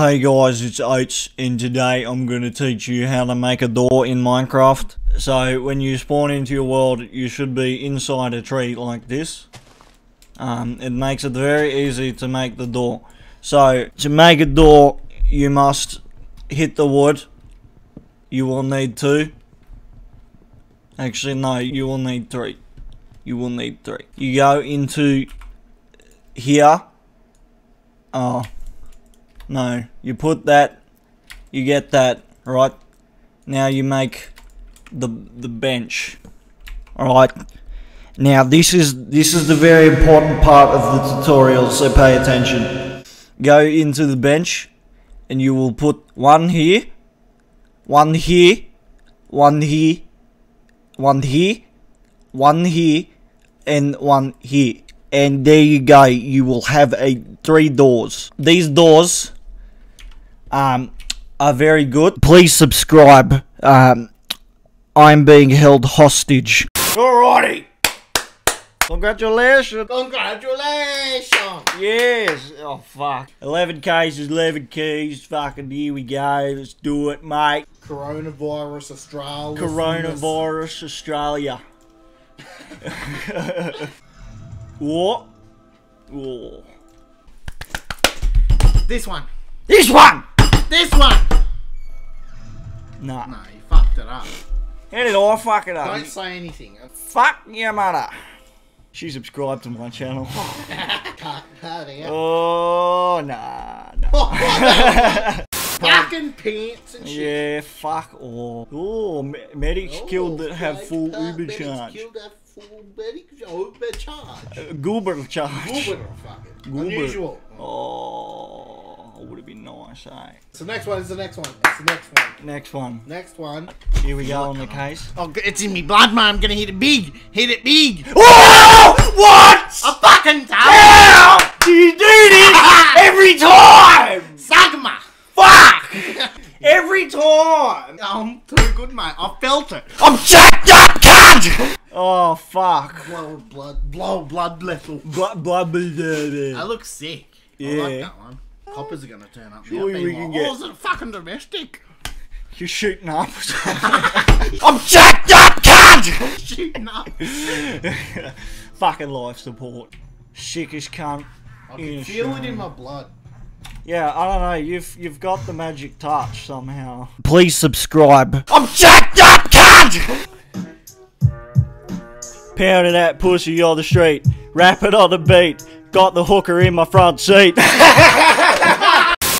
Hey guys, it's Oats, and today I'm going to teach you how to make a door in Minecraft. So, when you spawn into your world, you should be inside a tree like this. Um, it makes it very easy to make the door. So, to make a door, you must hit the wood. You will need two. Actually, no, you will need three. You will need three. You go into here. Oh. No. You put that. You get that. Right. Now you make the the bench. Alright. Now this is this is the very important part of the tutorial, so pay attention. Go into the bench and you will put one here, one here, one here, one here, one here, and one here. And there you go, you will have a three doors. These doors um, are very good. Please subscribe. Um, I'm being held hostage. Alrighty. Congratulations. Congratulations! Yes. Oh fuck. 11 cases, 11 keys. Fucking here we go. Let's do it, mate. Coronavirus Australia. Coronavirus Australia. what? Oh. This one. This one! This one! Nah. No, you fucked it up. How did I fuck it up? Don't say anything. Fuck your mother. She subscribed to my channel. Cut. Oh, nah, nah. Fucking pants and shit. Yeah, fuck all. Oh, me- medics Oh, killed that have full part, Uber medics charge. Killed that full medic, Uber charge. Uh, Goober charge. Uber fucking. Goober. Unusual. Oh, would have been nice, eh? So next one is the next one. It's the next one. Next one. Next one. Here we go on the case. Oh, it's in me blood, man. I'm gonna hit it big. Hit it big. Oh! What? A fucking time. How? Do you do this every time? Sagma. Fuck! Every time! I'm too good, mate. I felt it. I'm jacked up, cunt! Oh, fuck. Blow blood, blow blood little. Blood, blood, blood, I look looks sick. I Yeah. like that one. Coppers are gonna turn up. Surely now, we can like, get- Oh, is it fucking domestic? You're shooting up. I'm jacked up, cunt! Shooting up. Fucking life support. Sickest cunt. I can feel it in my blood. Yeah, I don't know. You've you've got the magic touch somehow. Please subscribe. I'm jacked up, cunt. Pounding that pussy on the street, rapping on the beat. Got the hooker in my front seat.